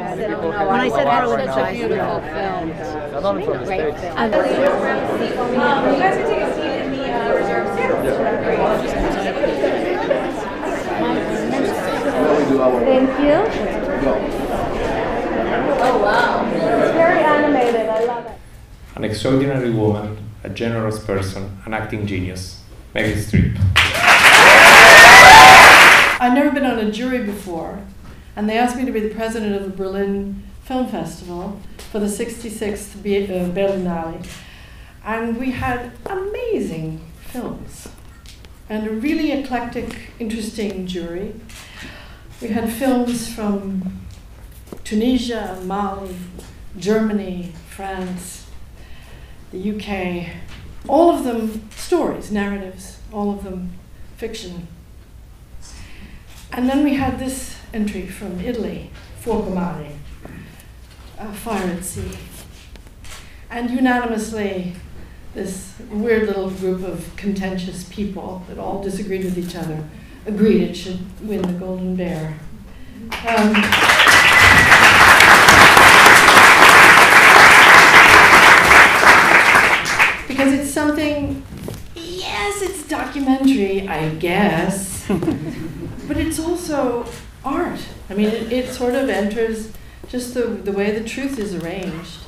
when I said out Harlem right a beautiful it. film. Not only from the Great States. film. Um, you guys can take a seat in the uh, reserved Thank you. Oh, wow. It's very animated. I love it. An extraordinary woman, a generous person, an acting genius. Meryl Streep. I've never been on a jury before, and they asked me to be the president of the Berlin Film Festival for the 66th uh, Berlinale. And we had amazing films and a really eclectic, interesting jury. We had films from Tunisia, Mali, Germany, France, the UK, all of them stories, narratives, all of them fiction. And then we had this entry from Italy, Fuocoammare, uh, Fire at Sea. And unanimously, this weird little group of contentious people that all disagreed with each other agreed it should win the Golden Bear. Um, because it's something, yes, it's documentary, I guess, but it's also art. I mean, it, it sort of enters just the, the way the truth is arranged,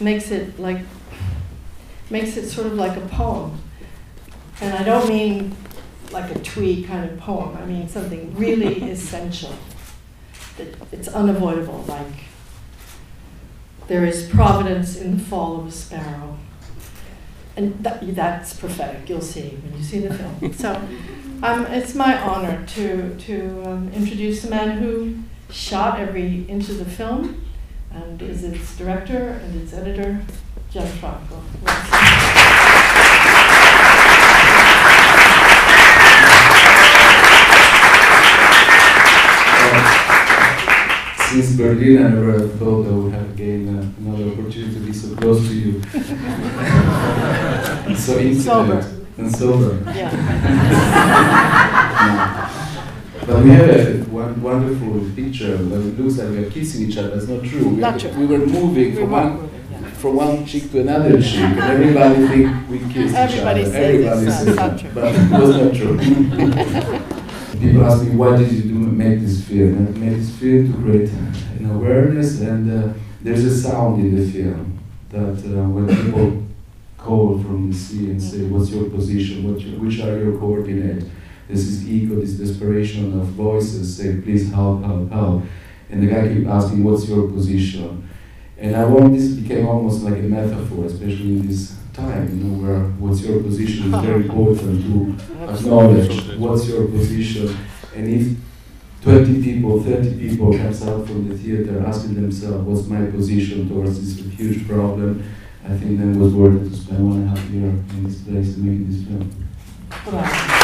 makes it like, makes it sort of like a poem. And I don't mean like a twee kind of poem, I mean something really essential. It, it's unavoidable, like there is providence in the fall of a sparrow. And that, that's prophetic, you'll see when you see the film. So um, it's my honor to, to um, introduce the man who shot every inch of the film and is its director and its editor, Gianfranco. Since Berlin, I never thought I would have again uh, another opportunity to be so close to you. and so intimate Sober. and sober. Yeah. But we have a one wonderful picture that it looks like we are kissing each other. That's not true. We, Not true. we were moving We from were one moving, from one cheek to another cheek, and everybody think we kissed Everybody each other. everybody it's said not true. but it was not true. People ask me why did you do make this film? I made this film to create an awareness, and uh, there's a sound in the film that uh, when people call from the sea and say, "What's your position? What which are your coordinates?" This is ego, this desperation of voices saying, "Please help, help, help," and the guy keep asking, "What's your position?" And I want this became almost like a metaphor, especially in this time, you know, where what's your position is very important to acknowledge what's your position. And if 20 people, 30 people comes out from the theater asking themselves, what's my position towards this huge problem, I think then it was worth it to spend one and a half year in this place making this film.